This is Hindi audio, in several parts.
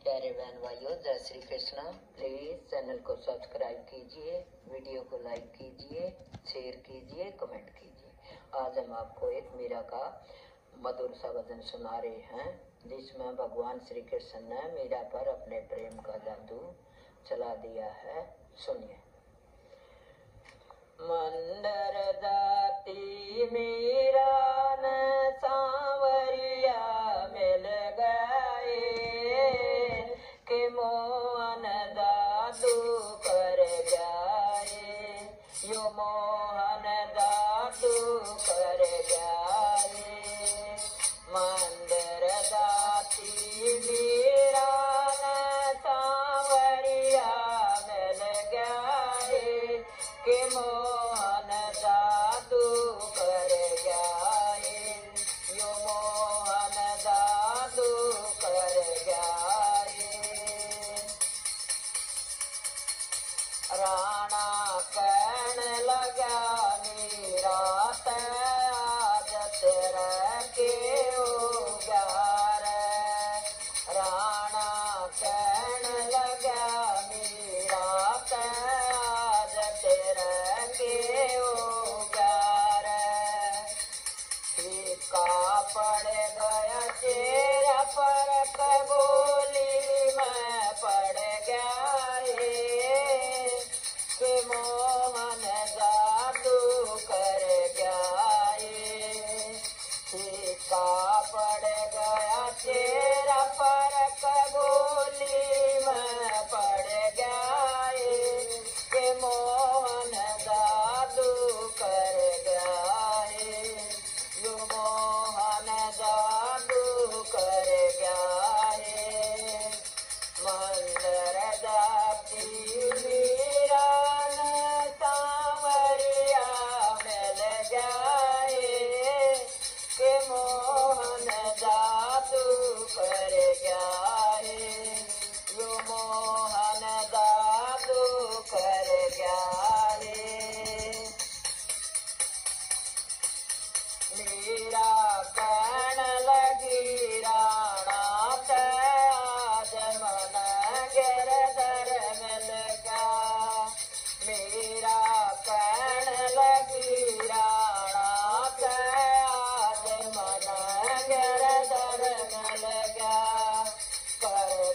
प्यारे बहन भाइयों, जय श्री कृष्णा। प्लीज़ चैनल को सब्सक्राइब कीजिए वीडियो को लाइक कीजिए शेयर कीजिए कमेंट कीजिए। आज हम आपको एक मीरा का मधुर सा वज़न सुना रहे हैं, जिसमें भगवान श्री कृष्ण ने मीरा पर अपने प्रेम का जादू चला दिया है। सुनिए। मंदर जाती मीरा ने सा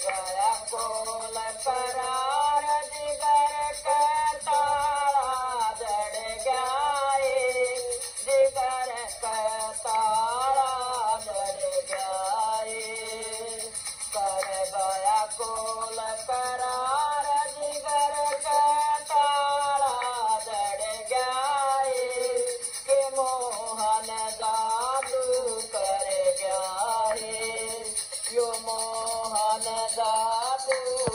कोलरा Oh.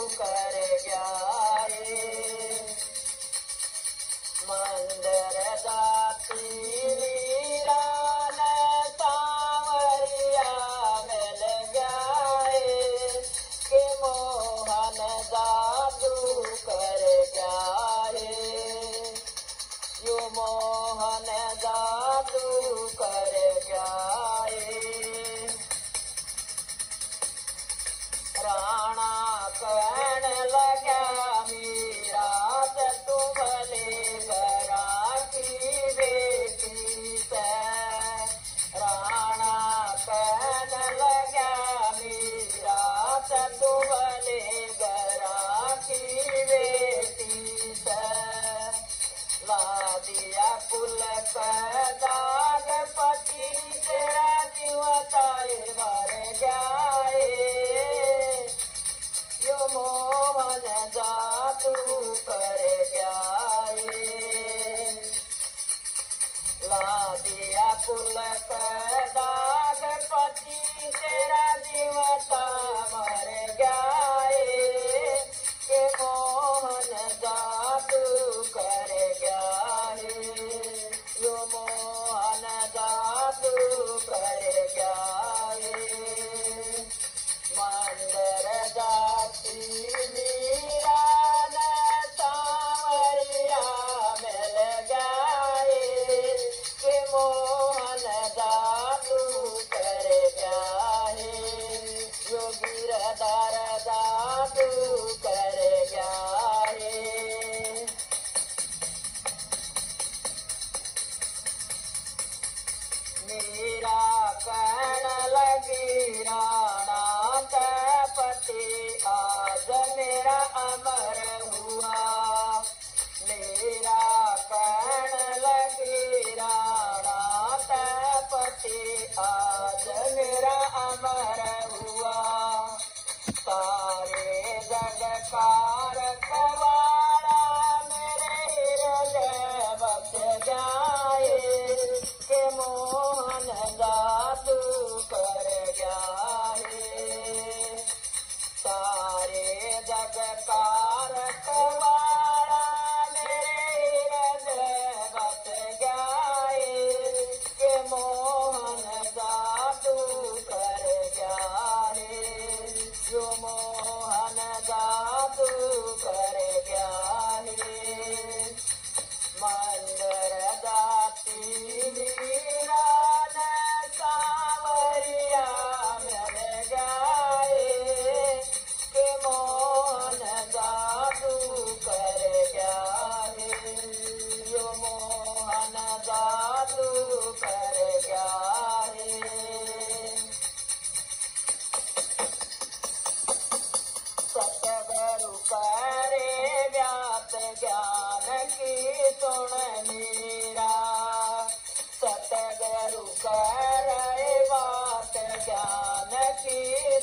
सतगुरु करे बात ज्ञान की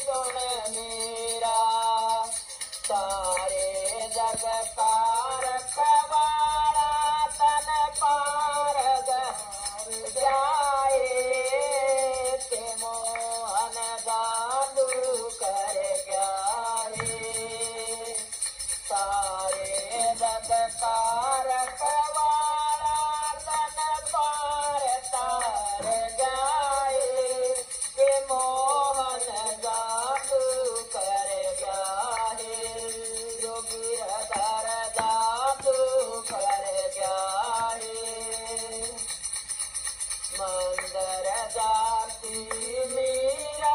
सुन मंदर जाती मीरा